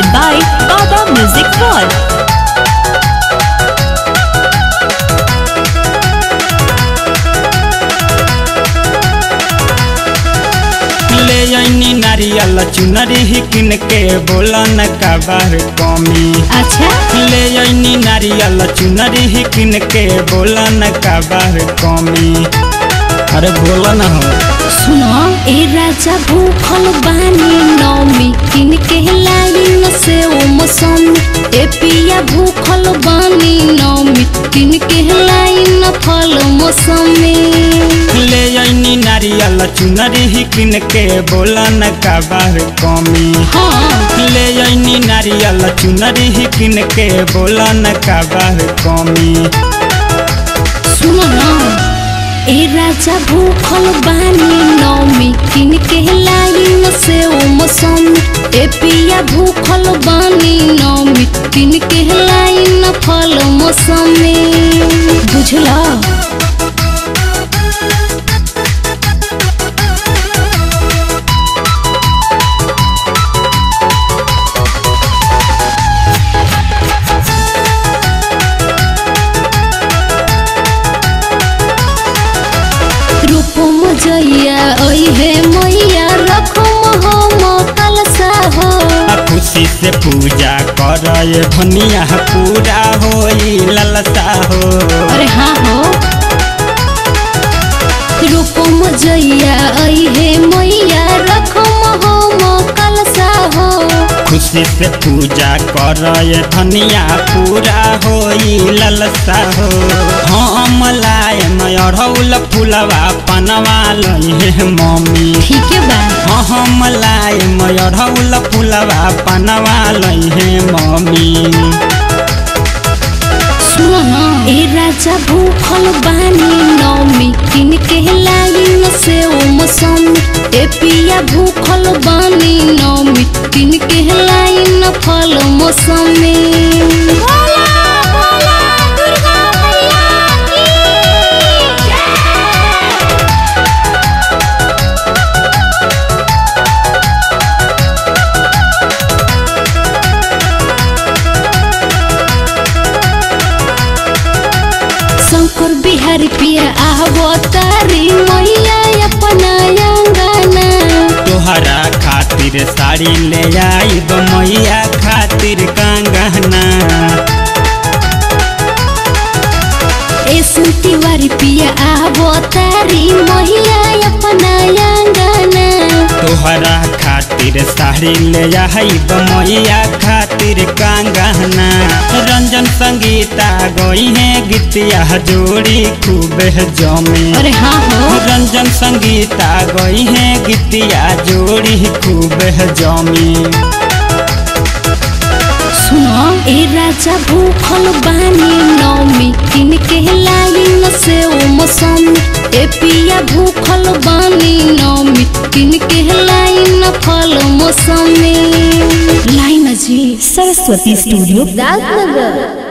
presented by Baba Music World. ले आईनी नारियल चुनरी किन के बोलन का बार कमी। अच्छा? ले आईनी नारियल चुनरी किन के कमी। अरे बोलन हो सुनो ए राजा भूखल बानी। बानी नौमी किन के लाइन फल मौसमी। ले आईनी नारियल चुनरी किन के बोलन का बार कमी। हाँ। ले आईनी नारियल चुनरी किन के बोलन का बार कमी। सुनो ना ए राजा भूखल बानी नौमी किन के लाइन से ओ मौसम। ए पिया भूखल बानी नौमी किन के लाइन फल मौसमी। बुझला। जइया ओइ से पूजा कर भनिया पूरा हो ललसा हो। अरे हाँ हो। रुको मजैया आई है मैया से पूजा कर धनिया पूरा होई ललसा हो। हम लाए अढ़ौल फुलवा पनवा लहे मम्मी। ठीक बा। हम लाए अढ़ौल फुलवा पनवा लहे मम्मी। ए राजा भूखल बानी नौमी किन के लाइन से ओ मौसम। ए पिया भूखल बानी नौमी किन के फल मौसमी। शंकर बिहारी पिया आवो तारी मैया अपना अंगना तोहरा खातिर साड़ी ले आई मैया खातिर कंगना। ए सुनती वारी पिया आवो तारी मैया अपना अंगना तोहरा खातिर साड़ी ले आई मैया खातिर कंगना। रंजन संगीता गई है गीतिया जोड़ी खूब जमे। अरे हाँ रंजन संगीता गई है गीतिया जोड़ी खूब जमी। सुनो। ए राजा भूखल बानी नौमी किन के लाइन से ओ मौसम। ए पिया भूखल बानी नौमी किन के लाइन फल मौसमी। लाइन जी Saraswati Studio, राजनगर